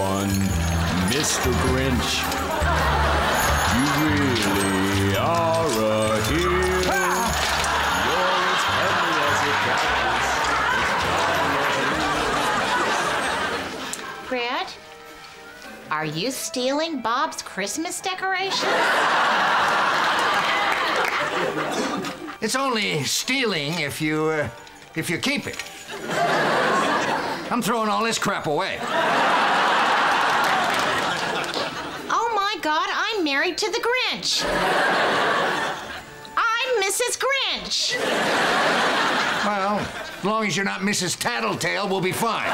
everyone. Mr. Grinch, you really are a hero. You're as heavy as a cactus. Red, are you stealing Bob's Christmas decorations? It's only stealing if you, uh, if you keep it. I'm throwing all this crap away. God, I'm married to the Grinch. I'm Mrs. Grinch. Well, as long as you're not Mrs. Tattletale, we'll be fine.